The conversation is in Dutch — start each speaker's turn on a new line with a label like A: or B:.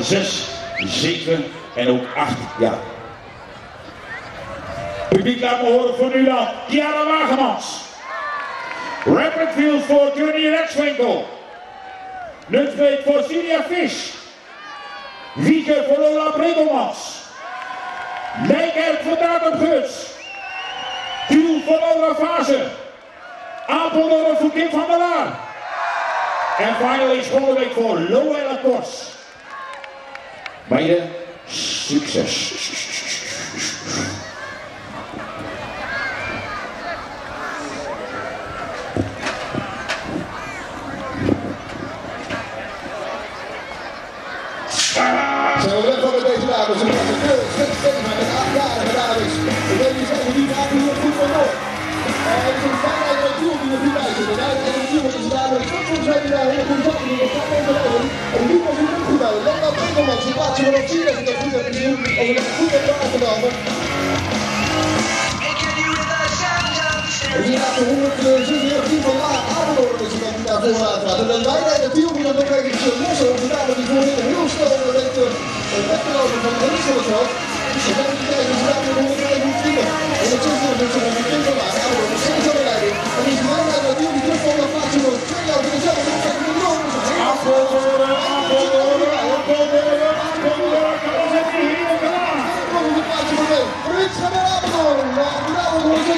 A: 6, 7 en ook 8 jaar. Publiek laat me horen voor nu dan. Kiara Wagemans. Rapid Field voor Johnny Rexwinkel. Nutsbeek voor Syria Fish. Wieke voor Lola Brekelmans. Nijkerk voor Datum Guts. Tiel voor Laura Fase. Apeldoorn voor Kim van der Laan. En finally Schoolweek voor Loella Kors. Beide succes.
B: Zijn we weg van met deze dames. Een veel, steeds tegen met achtjarige dames. Ik weet niet zeker daar nu goed van nog. Het is een fijn uit het doel die er bij zit. En uit het is daar met soms zijn die daar heel goed. Die even Nog zien dat ik dat goed heb gezien. Of ik het goed heb hier gaat de 136 van Laag Apeldoorn is er naar voren. En dan wij rijden Tiel die dan nog even lossen. Of de dame die voorin heel snel weet een weggelopen van de Rinselveld. En dan kijken ze Mitch Hammerabigo, la jurado como se.